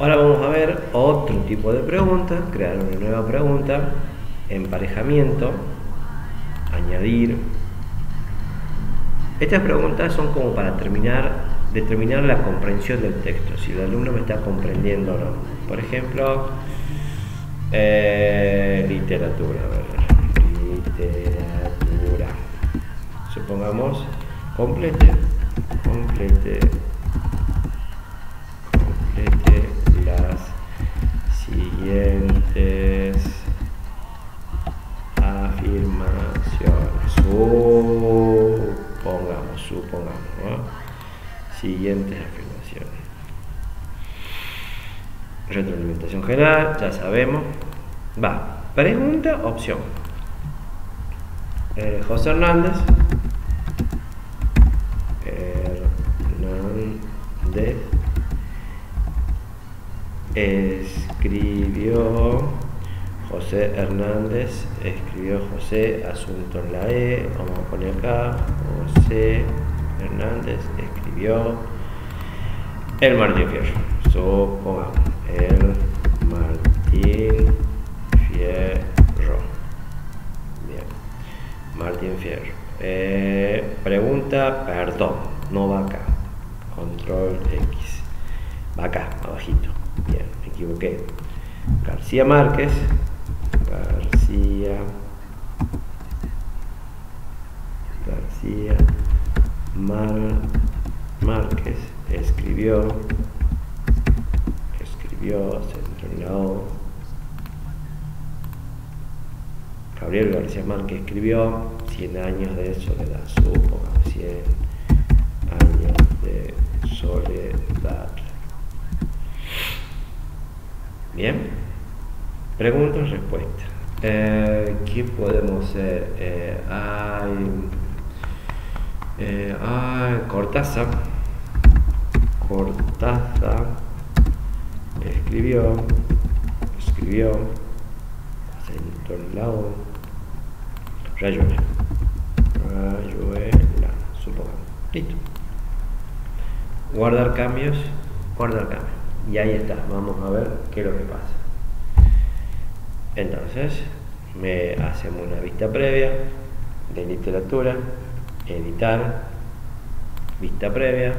Ahora vamos a ver otro tipo de pregunta, crear una nueva pregunta, emparejamiento, añadir. Estas preguntas son como para terminar, determinar la comprensión del texto, si el alumno me está comprendiendo o no. Por ejemplo, eh, literatura, literatura. Supongamos, complete, complete siguientes afirmaciones. Supongamos, supongamos. Siguientes afirmaciones. Retroalimentación general, ya sabemos. Va. Pregunta, opción. Eh, José. Hernández escribió José Hernández, escribió José, asunto en la E, vamos a poner acá, José Hernández escribió el Martín Fierro, supongamos, el Martín Fierro. Bien, Martín Fierro. Eh, pregunta, perdón, no va acá, control X, va acá, abajito. Bien, me equivoqué. García Márquez. García. García Márquez escribió. Escribió, se. Gabriel García Márquez escribió 100 años de soledad, supo 100 años de soledad. Bien, preguntas, respuestas. Eh, ¿Qué podemos hacer? Eh, hay, eh, hay escribió, escribió, acento en la O, Rayuela. Rayuela, supongamos. Listo. Guardar cambios, guardar cambios. Y ahí está, vamos a ver qué es lo que pasa. Entonces, me hacemos una vista previa de literatura, editar, vista previa.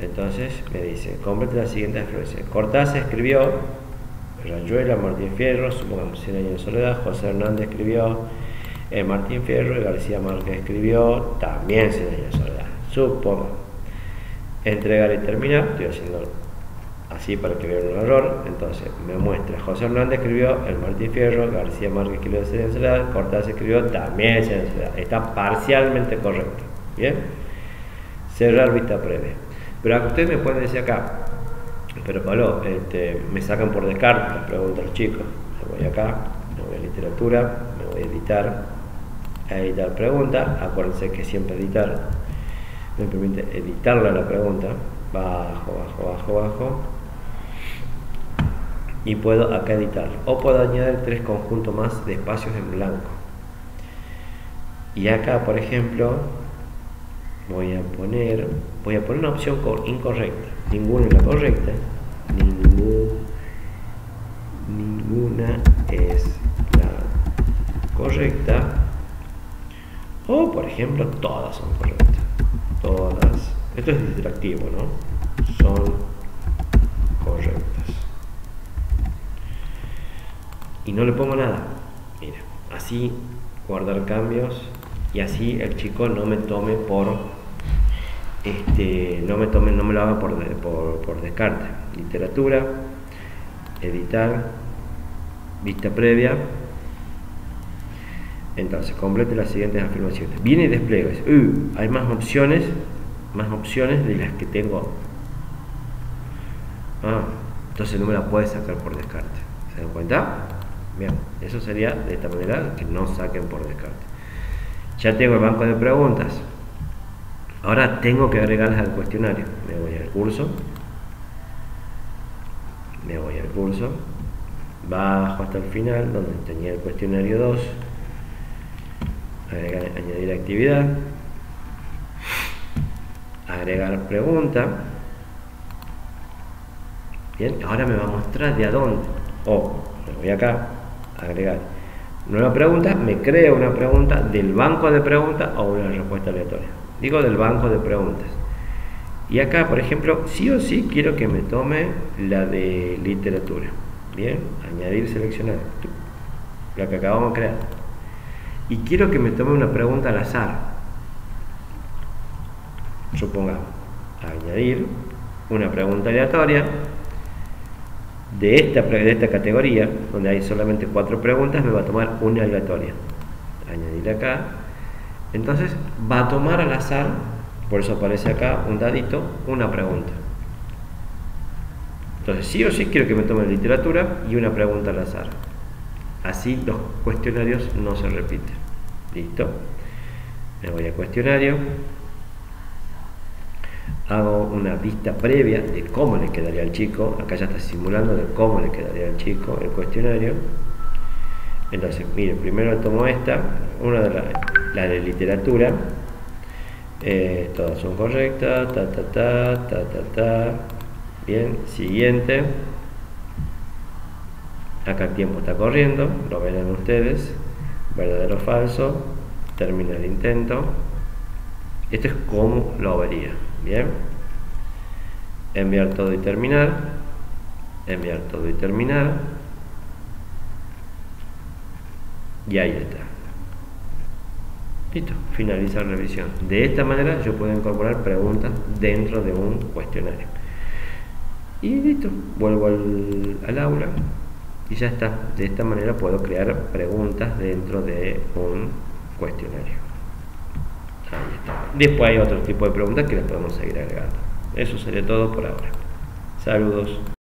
Entonces me dice, complete la siguiente afirmación. Cortázar escribió, Rayuela, Martín Fierro, supongamos 100 años de soledad, José Hernández escribió, eh, Martín Fierro y García Márquez escribió, también 100 años de soledad. Supongo. Entregar y terminar, estoy haciendo así para que vean un error. Entonces me muestra, José Hernández escribió el Martín Fierro, García Márquez escribió Soledad, Cortázar escribió también Soledad. Está parcialmente correcto. Bien, cerrar vista previa. Pero ustedes me pueden decir acá, pero Pablo, este, me sacan por descarte, les pregunto a los chicos. Me voy acá, me voy a literatura, me voy a editar, a editar pregunta. Acuérdense que siempre editar me permite editarle la pregunta. Bajo, bajo, bajo, bajo y puedo acá editar o puedo añadir tres conjuntos más de espacios en blanco. Y acá por ejemplo voy a poner voy a poner una opción incorrecta. Ninguna es la correcta ninguna es la correcta. O por ejemplo todas son correctas. Todas. Esto es interactivo no son correctas y no le pongo nada. Mira, así guardar cambios y así el chico no me tome por este no me tome no me lo haga por, por, descarte. Literatura editar vista previa. Entonces complete las siguientes afirmaciones. Viene y despliega uh, hay más opciones más opciones de las que tengo ah, entonces no me la puede sacar por descarte. ¿se dan cuenta? Bien, eso sería de esta manera que no saquen por descarte. Ya tengo el banco de preguntas. Ahora tengo que agregarlas al cuestionario. Me voy al curso. Me voy al curso. Bajo hasta el final, donde tenía el cuestionario 2. añadir actividad. Agregar pregunta. Bien, ahora me va a mostrar de a dónde. O, me voy acá, agregar nueva pregunta, me crea una pregunta del banco de preguntas o una respuesta aleatoria. Digo del banco de preguntas. Y acá, por ejemplo, sí o sí quiero que me tome la de literatura. Bien, añadir, seleccionar. La que acabamos de crear. Y quiero que me tome una pregunta al azar. Supongamos, añadir una pregunta aleatoria de esta, de esta categoría, donde hay solamente cuatro preguntas, me va a tomar una aleatoria. Añadir acá. Entonces va a tomar al azar, por eso aparece acá un dadito, una pregunta. Entonces sí o sí quiero que me tome literatura y una pregunta al azar. Así los cuestionarios no se repiten. ¿Listo? Me voy a cuestionario hago una vista previa de cómo le quedaría al chico, acá ya está simulando de cómo le quedaría al chico el cuestionario. Entonces, mire, primero tomo esta, una de la, de literatura, eh, todas son correctas, ta ta ta, ta ta ta, bien, siguiente, acá el tiempo está corriendo, lo verán ustedes, verdadero o falso, termina el intento, esto es como lo vería. Bien. Enviar todo y terminar. Enviar todo y terminar. Y ahí está. Listo, finalizar revisión. De esta manera yo puedo incorporar preguntas dentro de un cuestionario. Y listo, vuelvo al, al aula y ya está. De esta manera puedo crear preguntas dentro de un cuestionario. Después hay otro tipo de preguntas que las podemos seguir agregando. Eso sería todo por ahora. Saludos.